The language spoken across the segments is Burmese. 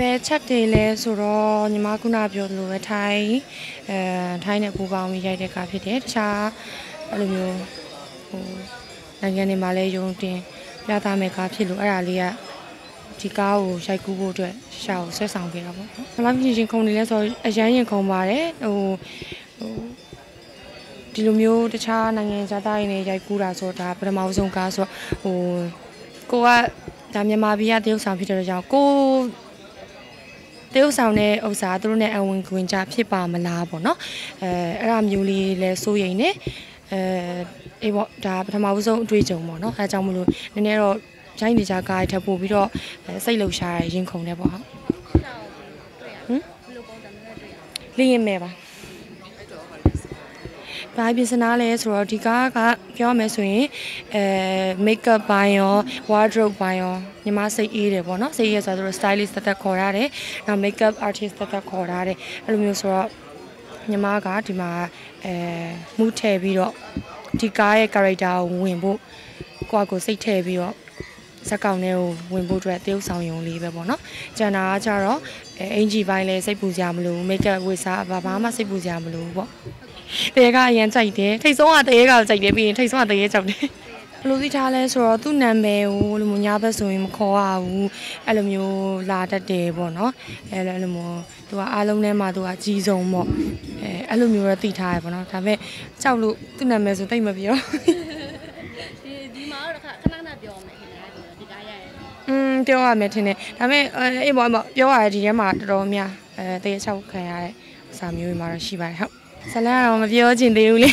ဘယ်ချက်တွေလဲဆိုတော့ညီမခုနပြောသလိုပဲထိုင်းအဲထိုင်းနဲ့ပူပေါင်းပြီးရိုက်တဲ့ကားဖြစ်တယ်တခြားအဲ့လိုမျိုးဟိုနိုင်ငံတွေမှာလည်းယုံတင်ပြသမဲ့ကားဖြစ်လို့အဲ့ဒါလေးကဒီကားကိုရိုက်ကူးဖို့အတွက်ရှာကိုဆွဲဆောင်ခဲ့တာပေါ့နော်။ဘာဖြစ်ချင်းခုံနေလဲဆိုတော့အရန်ရင်ခုံပါတယ်ဟိုဟိုဒီလိုမျိုးတခြားနိုင်ငံခြားသားတွေနဲ့ရိုက်ကူးတာဆိုတော့ဒါပထမဆုံးကားဆိုတော့ဟိုကိုကဒါမြန်မာပြည်ကတရုတ်ဆောင်ဖြစ်တဲ့ကြောင့်ကို တရုတ်ဆောင်တဲ့ဥစ္စာသူတို့နဲ့အဝင်ခွင်ကြဖြစ်ပါမလားပေါ့နော်အဲအဲ့ဒါမျိုးလေးလဲစိုးရိမ်နေအဲအေးပေါ့ဒါပထမဆုံးအတွေ့အကြုံပေါ့နော်အဲအကြောင်းမလို့နည်းနည်းတော့ဂျိုင်းနေကြကားထပ်ပို့ပြီးတော့စိတ်လှုပ်ရှားရရင်ခုန်နေပေါ့ဟုတ်ဟမ်လင်းရင်မဲ့ပါ ဘာပြင်စနာလဲဆိုတော့ဒီကားကပြောမယ်ဆိုရင်အဲ makeup ပိုင်းရော wardrobe ပိုင်းရောညီမစိတ်အေးတယ်ပေါ့နော်စိတ်အေးရဆိုတော့ stylist တက်တက်ခေါ်ရတယ်နောက် makeup artist တက်တက်ခေါ်ရတယ်အဲ့လိုမျိုးဆိုတော့ညီမကဒီမှာအဲမူးထည့်ပြီးတော့ဒီကားရဲ့ character ကိုဝင်ဖို့ကိုယ့်အကိုစိတ်ထည့်ပြီးတော့ ဇက်ကောင်ထဲကိုဝင်ဖို့အတွက်တရုပ်ဆောင်ယုံလေးပဲပေါ့နော်။ကျန်တာကကြတော့အင်ဂျီပိုင်းလည်းစိတ်ပူကြမလို့ make up ဝတ်စားဘာမှမစိတ်ပူကြမလို့ပေါ့။တရေကအရင်ကြိုက်တယ်။ထိတ်ဆုံးကတရေကကြိုက်တယ်ပြီးရင်ထိတ်ဆုံးကတရေကြောက်တယ်။ဘယ်လိုသိထားလဲဆိုတော့သူ့နာမည်ကိုလိုမျိုးညာဘက်ဆိုရင်မခေါ်ရဘူးအဲ့လိုမျိုးလာတတ်တယ်ပေါ့နော်အဲ့လိုလိုမျိုးသူကအားလုံးထဲမှာသူကအကြီးဆုံးပေါ့အဲအဲ့လိုမျိုးတော့သိထားရပေါ့နော်ဒါပေမဲ့ကြောက်လို့သူ့နာမည်ဆိုတိတ်မပြောဒီဒီမှာတော့ခဏခဏပြောမယ်ခင်ဗျာဒီကားရရဲ့ อืมပြောရမယ်ထင်တယ်ဒါပေမဲ့အေးပေါ့ပေါ့ပြောရတယ်ဒီထဲမှာတော်တော်များအဲတရေချောက်ခံရတဲ့စာမျိုးတွေမှာတော့ရှိပါတယ်ဟုတ်ဇလန်ကတော့မပြောချင်သေးဘူးလေ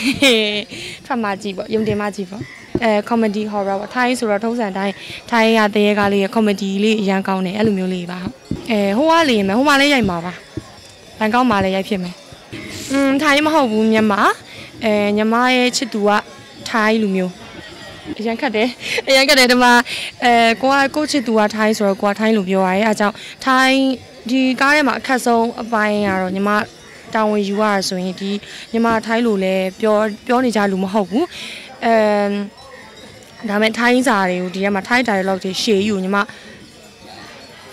ထွက်မှကြည့်ပေါ့ယုံတင်မှကြည့်ပေါ့အဲ comedy horror ပေါ့ထိုင်းဆိုတော့ထုံးစံတိုင်းထိုင်းရတရေကားလေးရ comedy လေးအရန်ကောင်းတယ်အဲ့လိုမျိုးလေးပါဟုတ်အဲဟိုကလေးမယ်ဟိုမှာလည်းရိုက်မှာပါဘန်ကောက်မှာလည်းရိုက်ဖြစ်မယ်อืมထိုင်းမဟုတ်ဘူးမြန်မာအဲညီမရဲ့ချစ်သူကထိုင်းလူမျိုး အရန်ခတ်တယ်အရန်ခတ်တယ်ဒီမှာအဲကိုကကိုချစ်သူကထိုင်းဆိုတော့ကိုကထိုင်းလို့ပြောရဲအဲအကြောင်းထိုင်းဒီကားထဲမှာအခက်ဆုံးအပိုင်းကတော့ညီမတာဝန်ယူရဆိုရင်ဒီညီမထိုင်းလို့လည်းပြောပြောနေကြလူမဟုတ်ဘူးအဲဒါမဲ့ထိုင်းစာတွေကိုဒီထဲမှာထိုင်း dialogue တွေရှေ့ယူညီမ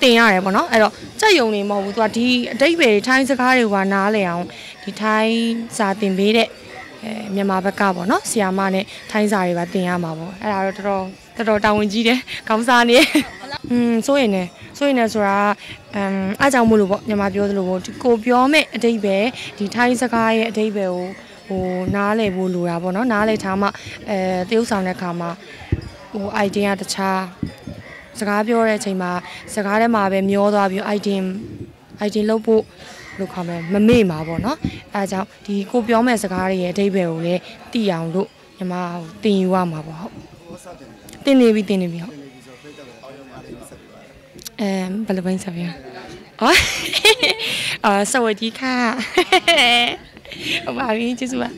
တင်ရတယ်ပေါ့နော်အဲ့တော့စက်ယုံနေမဟုတ်ဘူးသူကဒီအတိတ်ပဲထိုင်းစကားတွေကနားလဲအောင်ဒီထိုင်းစာတင်ပေးတဲ့ အဲမြန်မာဘက်ကပေါ့နော်ဆီယာမနဲ့ထိုင်းစာတွေပါတင်ရမှာပေါ့အဲ့ဒါတော့တော်တော်တော်တော်တာဝန်ကြီးတယ်ခေါင်းစားနေอืมစိုးရင်ねစိုးရင်ねဆိုတာအမ်အားကြောင့်မို့လို့ပေါ့မြန်မာပြောသလိုပေါ့ဒီကိုပြောမဲ့အတိတ်ပဲဒီထိုင်းစကားရဲ့အတိတ်ပဲကိုဟိုနားလည်ဖို့လိုတာပေါ့နော်နားလည်ထားမှအဲတရုပ်ဆောင်တဲ့ခါမှာဟို idea တခြားစကားပြောတဲ့အချိန်မှာစကားထဲမှာပဲမျောသွားပြီး idea idea လုပ်ဖို့ လို့ခေါ်မယ်မမေ့မှာပေါ့နော်အဲအကြောင်းဒီကိုပြောမဲ့စကားတွေရဲ့အဓိပ္ပာယ်ကိုလည်းသိအောင်လို့ညီမတင်ယူရမှာပေါ့ဟုတ်တင်နေပြီတင်နေပြီဟုတ်အဲဘယ်လိုပိုင်းဆက်ပြရအော်အာစဝဒီခါဟိုပါပြီကျေးဇူးပါ